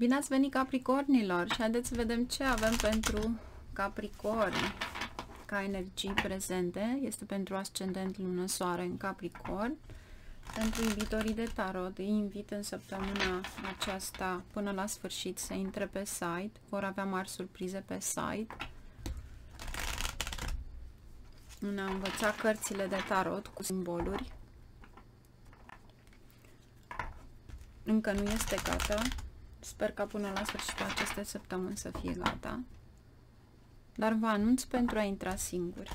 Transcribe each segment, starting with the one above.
Bine ați venit Capricornilor și haideți să vedem ce avem pentru Capricorni ca energii prezente. Este pentru ascendent lună soare în Capricorn. Pentru iubitorii de tarot îi invit în săptămâna aceasta până la sfârșit să intre pe site. Vor avea mari surprize pe site. În a învăța cărțile de tarot cu simboluri. Încă nu este gata. Sper ca până la sfârșitul acestei săptămâni să fie gata. Dar vă anunț pentru a intra singuri.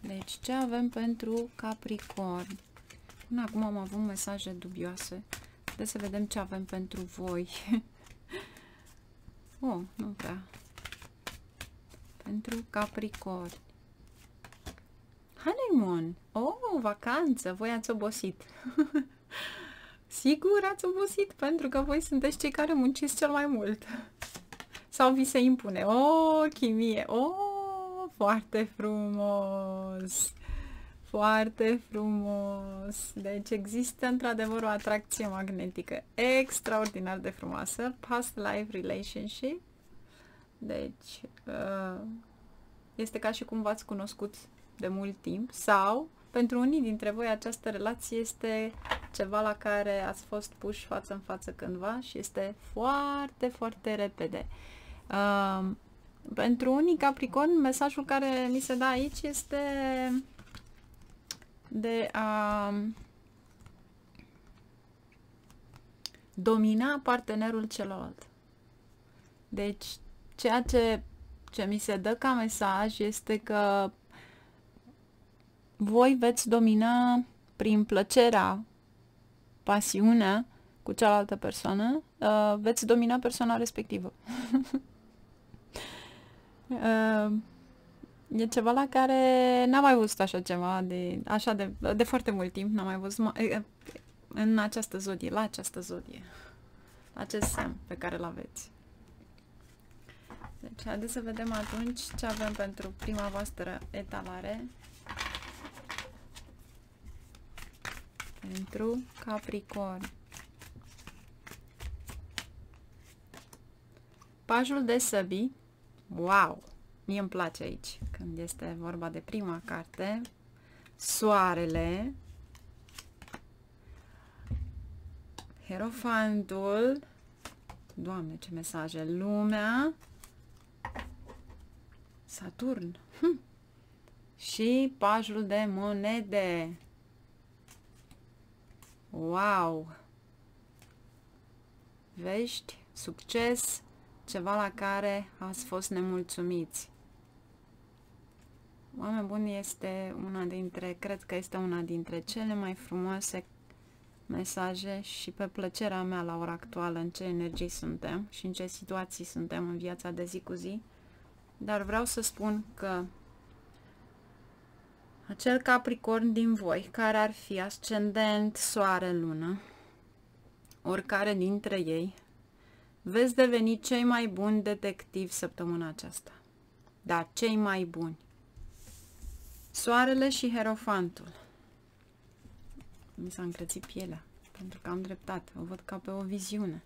Deci, ce avem pentru Capricorn? Până acum am avut mesaje dubioase. Haideți să vedem ce avem pentru voi. oh, nu prea. Pentru Capricorn. Honeymoon. Oh, vacanță. Voi ați obosit. Sigur ați obosit pentru că voi sunteți cei care munciți cel mai mult. Sau vi se impune. Oh, chimie. Oh, foarte frumos. Foarte frumos. Deci există într-adevăr o atracție magnetică extraordinar de frumoasă. Past life relationship. Deci, uh, este ca și cum v-ați cunoscut de mult timp sau pentru unii dintre voi această relație este ceva la care ați fost puși față în față cândva și este foarte, foarte repede. Uh, pentru unii Capricorn, mesajul care mi se dă aici este de a domina partenerul celălalt. Deci, ceea ce, ce mi se dă ca mesaj este că voi veți domina prin plăcerea, pasiunea cu cealaltă persoană, uh, veți domina persoana respectivă. uh, e ceva la care n-am mai văzut așa ceva de, așa de, de foarte mult timp, n-am mai văzut uh, în această zodie, la această zodie, acest semn pe care îl aveți. Deci, haideți să vedem atunci ce avem pentru prima voastră etalare pentru Capricorn. Pajul de săbii. Wow! Mie îmi place aici când este vorba de prima carte. Soarele. Herofantul. Doamne, ce mesaje! Lumea. Saturn. Hm. Și pajul de monede. Wow! Vești, succes, ceva la care ați fost nemulțumiți. Oameni buni este una dintre, cred că este una dintre cele mai frumoase mesaje și pe plăcerea mea la ora actuală în ce energii suntem și în ce situații suntem în viața de zi cu zi. Dar vreau să spun că acel capricorn din voi, care ar fi ascendent, soare, lună, oricare dintre ei, veți deveni cei mai buni detectivi săptămâna aceasta. Da, cei mai buni. Soarele și Herofantul. Mi s-a încrețit pielea, pentru că am dreptate. O văd ca pe o viziune.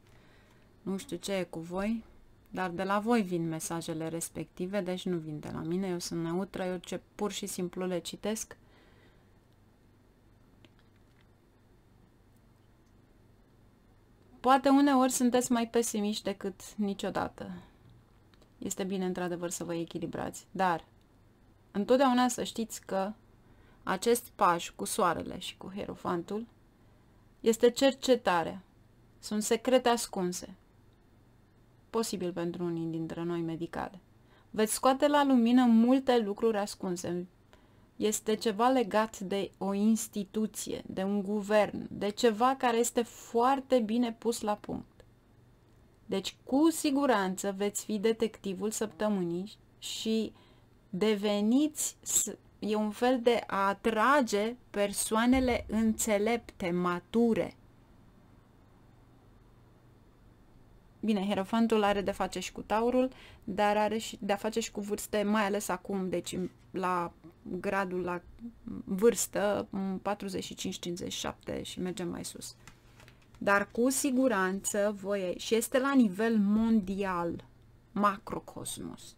Nu știu ce e cu voi, dar de la voi vin mesajele respective, deci nu vin de la mine, eu sunt neutră, eu ce pur și simplu le citesc. Poate uneori sunteți mai pesimiști decât niciodată. Este bine într-adevăr să vă echilibrați, dar întotdeauna să știți că acest paș cu soarele și cu hierofantul este cercetare. Sunt secrete ascunse posibil pentru unii dintre noi medicale. Veți scoate la lumină multe lucruri ascunse. Este ceva legat de o instituție, de un guvern, de ceva care este foarte bine pus la punct. Deci, cu siguranță veți fi detectivul săptămânii și deveniți, e un fel de a atrage persoanele înțelepte, mature, Bine, Hierofantul are de face și cu taurul, dar are și de a face și cu vârste, mai ales acum, deci la gradul, la vârstă, 45-57 și mergem mai sus. Dar cu siguranță voi, și este la nivel mondial, macrocosmos.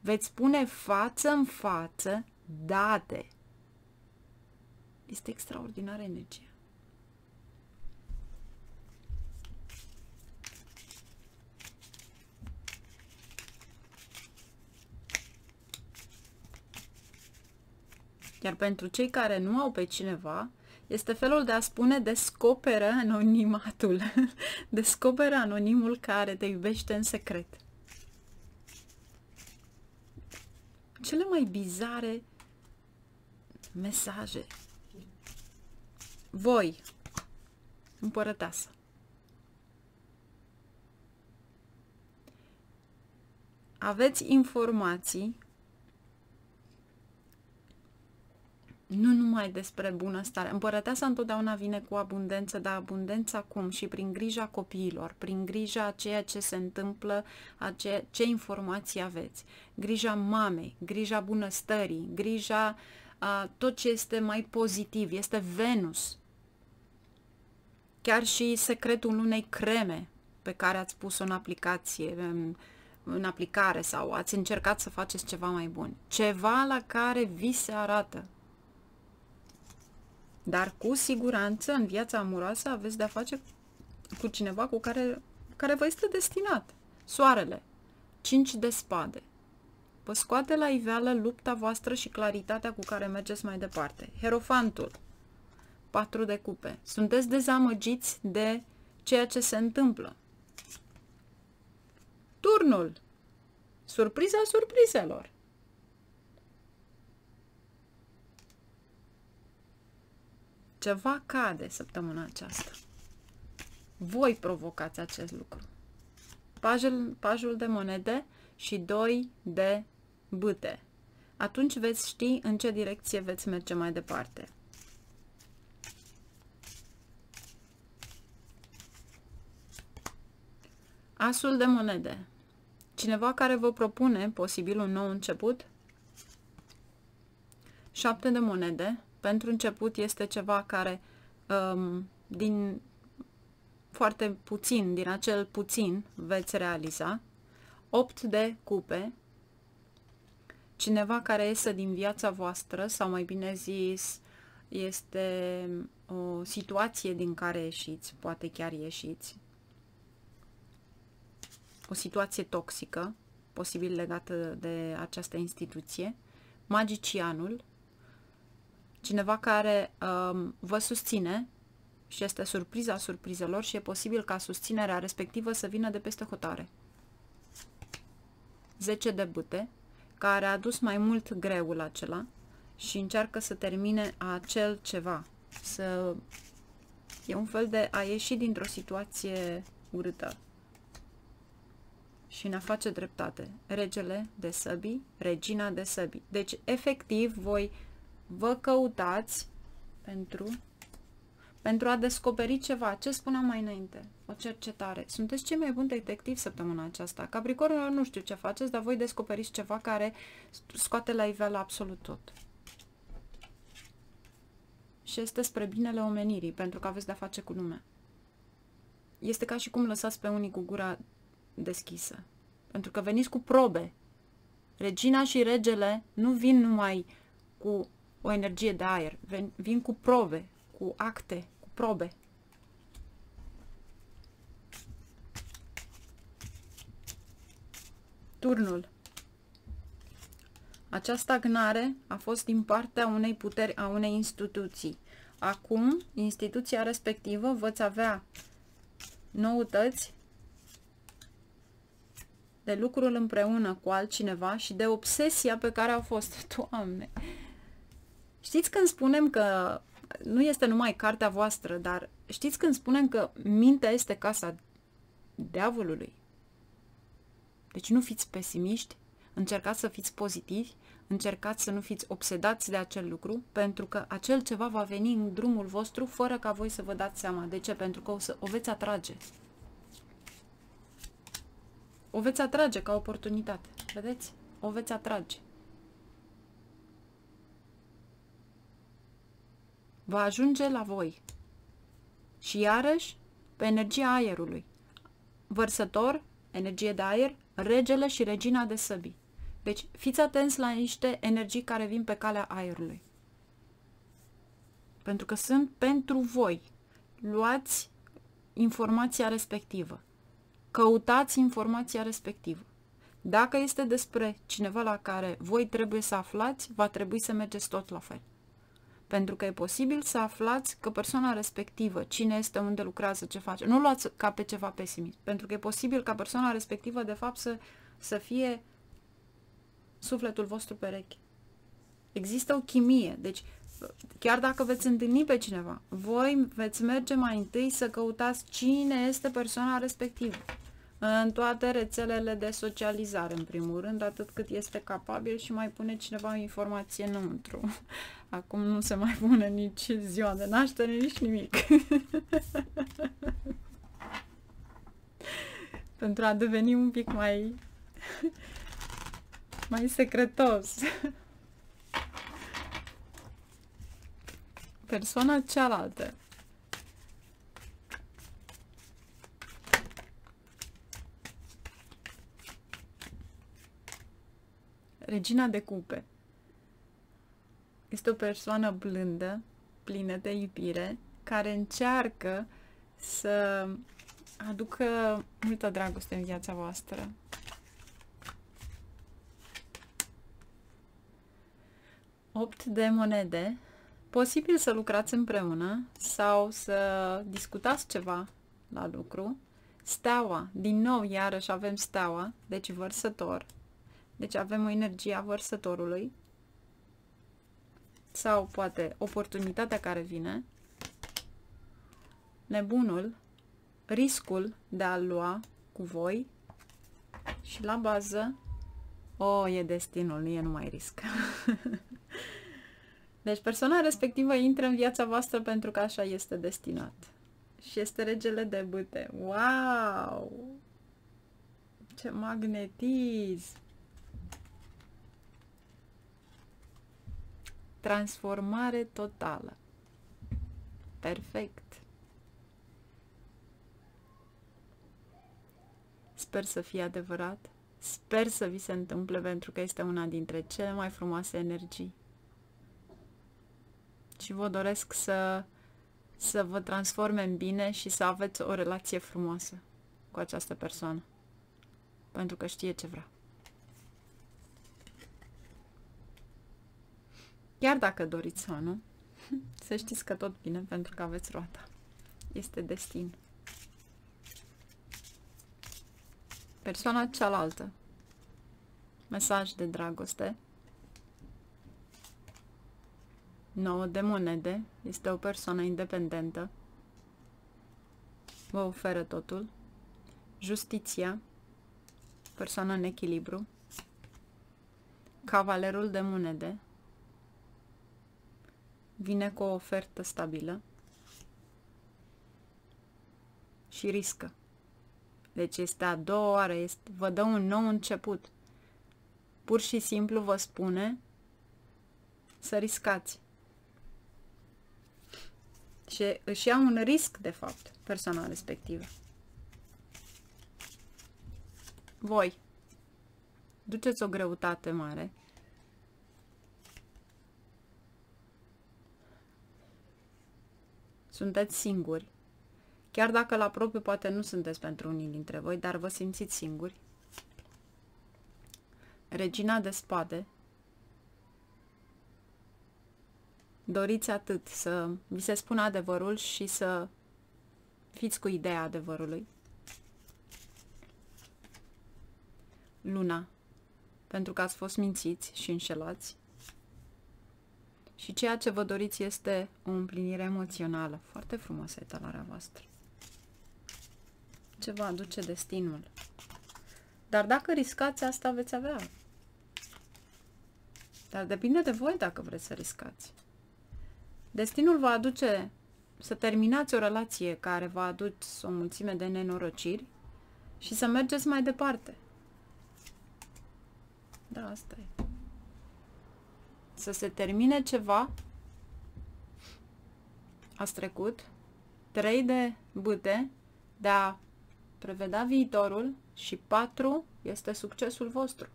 Veți pune față în față date. Este extraordinară energia. Iar pentru cei care nu au pe cineva, este felul de a spune descoperă anonimatul. descoperă anonimul care te iubește în secret. Cele mai bizare mesaje. Voi, împărăteasă. Aveți informații nu numai despre bunăstare. Împărăteasa întotdeauna vine cu abundență, dar abundența cum? Și prin grija copiilor, prin grija a ceea ce se întâmplă, a ce, ce informații aveți. Grija mamei, grija bunăstării, grija a, tot ce este mai pozitiv. Este Venus. Chiar și secretul unei creme pe care ați pus-o în aplicație, în, în aplicare sau ați încercat să faceți ceva mai bun. Ceva la care vi se arată dar cu siguranță în viața amoroasă aveți de-a face cu cineva cu care, care vă este destinat. Soarele, 5 de spade. Vă scoate la iveală lupta voastră și claritatea cu care mergeți mai departe. Herofantul, 4 de cupe. Sunteți dezamăgiți de ceea ce se întâmplă. Turnul, surpriza surprizelor. Ceva cade săptămâna aceasta. Voi provocați acest lucru. Pajul, pajul de monede și doi de bâte. Atunci veți ști în ce direcție veți merge mai departe. Asul de monede. Cineva care vă propune posibil un nou început? Șapte de monede pentru început este ceva care um, din foarte puțin, din acel puțin veți realiza. 8 de cupe, cineva care iese din viața voastră, sau mai bine zis, este o situație din care ieșiți, poate chiar ieșiți, o situație toxică, posibil legată de această instituție, magicianul, cineva care um, vă susține și este surpriza surprizelor și e posibil ca susținerea respectivă să vină de peste hotare. 10 de bute, care a adus mai mult greul acela și încearcă să termine acel ceva. Să... E un fel de a ieși dintr-o situație urâtă și ne face dreptate. Regele de săbii, regina de săbii. Deci, efectiv, voi vă căutați pentru, pentru a descoperi ceva. Ce spuneam mai înainte? O cercetare. Sunteți cei mai buni detectivi săptămâna aceasta. Capricornul nu știu ce faceți, dar voi descoperiți ceva care scoate la iveală absolut tot. Și este spre binele omenirii, pentru că aveți de-a face cu lumea. Este ca și cum lăsați pe unii cu gura deschisă. Pentru că veniți cu probe. Regina și regele nu vin numai cu o energie de aer. Vin cu probe, cu acte, cu probe. Turnul. Această stagnare a fost din partea unei puteri, a unei instituții. Acum, instituția respectivă văți avea noutăți de lucrul împreună cu altcineva și de obsesia pe care au fost. Doamne! Știți când spunem că nu este numai cartea voastră, dar știți când spunem că mintea este casa diavolului? Deci nu fiți pesimiști, încercați să fiți pozitivi, încercați să nu fiți obsedați de acel lucru, pentru că acel ceva va veni în drumul vostru fără ca voi să vă dați seama. De ce? Pentru că o, să, o veți atrage. O veți atrage ca oportunitate. Vedeți? O veți atrage. Va ajunge la voi. Și iarăși, pe energia aerului. Vărsător, energie de aer, regele și regina de săbii. Deci, fiți atenți la niște energii care vin pe calea aerului. Pentru că sunt pentru voi. Luați informația respectivă. Căutați informația respectivă. Dacă este despre cineva la care voi trebuie să aflați, va trebui să mergeți tot la fel. Pentru că e posibil să aflați că persoana respectivă, cine este, unde lucrează, ce face. Nu luați ca pe ceva pesimist. Pentru că e posibil ca persoana respectivă, de fapt, să, să fie sufletul vostru pereche. Există o chimie. Deci, chiar dacă veți întâlni pe cineva, voi veți merge mai întâi să căutați cine este persoana respectivă în toate rețelele de socializare, în primul rând, atât cât este capabil și mai pune cineva o informație înăuntru. Acum nu se mai pune nici ziua de naștere, nici nimic. Pentru a deveni un pic mai mai secretos. Persoana cealaltă Regina de cupe. Este o persoană blândă, plină de iubire, care încearcă să aducă multă dragoste în viața voastră. Opt de monede. Posibil să lucrați împreună sau să discutați ceva la lucru. Steaua. Din nou, iarăși avem steaua, deci vărsător. Deci avem o energie a vărsătorului sau poate oportunitatea care vine, nebunul, riscul de a lua cu voi și la bază, o, oh, e destinul, nu e numai risc. deci persoana respectivă intră în viața voastră pentru că așa este destinat. Și este regele de bâte. Wow! Ce magnetism! Transformare totală. Perfect. Sper să fie adevărat. Sper să vi se întâmple pentru că este una dintre cele mai frumoase energii. Și vă doresc să, să vă transforme în bine și să aveți o relație frumoasă cu această persoană. Pentru că știe ce vrea. Chiar dacă doriți sau nu, să știți că tot bine pentru că aveți roata. Este destin. Persoana cealaltă. Mesaj de dragoste. 9 de monede. Este o persoană independentă. Vă oferă totul. Justiția. Persoană în echilibru. Cavalerul de monede vine cu o ofertă stabilă și riscă. Deci este a doua oară, este, vă dă un nou început. Pur și simplu vă spune să riscați. Și își ia un risc, de fapt, persoana respectivă. Voi duceți o greutate mare Sunteți singuri. Chiar dacă la propriu poate nu sunteți pentru unii dintre voi, dar vă simțiți singuri. Regina de spade. Doriți atât să vi se spună adevărul și să fiți cu ideea adevărului. Luna. Pentru că ați fost mințiți și înșelați și ceea ce vă doriți este o împlinire emoțională. Foarte frumoasă etalarea voastră. Ce va aduce destinul. Dar dacă riscați asta, veți avea. Dar depinde de voi dacă vreți să riscați. Destinul va aduce să terminați o relație care va aduce o mulțime de nenorociri și să mergeți mai departe. Da, asta e să se termine ceva, ați trecut, 3 de bâte de a prevedea viitorul și 4 este succesul vostru.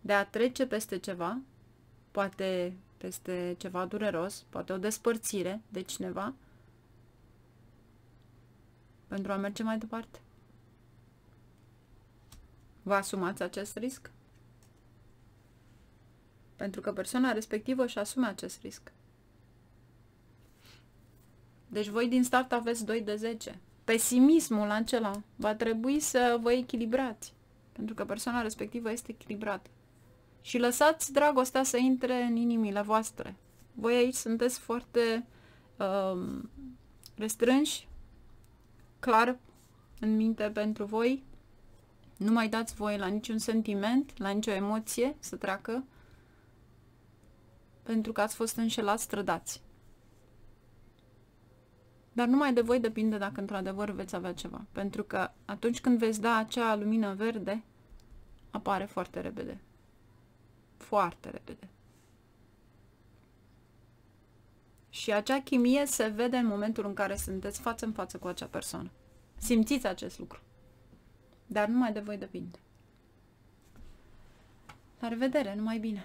De a trece peste ceva, poate peste ceva dureros, poate o despărțire de cineva, pentru a merge mai departe. Vă asumați acest risc? Pentru că persoana respectivă își asume acest risc. Deci voi din start aveți 2 de 10. Pesimismul acela va trebui să vă echilibrați. Pentru că persoana respectivă este echilibrată. Și lăsați dragostea să intre în inimile voastre. Voi aici sunteți foarte um, restrânși, clar în minte pentru voi. Nu mai dați voi la niciun sentiment, la nicio emoție să treacă, pentru că ați fost înșelați, trădați. Dar numai de voi depinde dacă într-adevăr veți avea ceva. Pentru că atunci când veți da acea lumină verde, apare foarte repede. Foarte repede. Și acea chimie se vede în momentul în care sunteți față în față cu acea persoană. Simțiți acest lucru. Dar numai de voi depinde. La revedere, numai bine!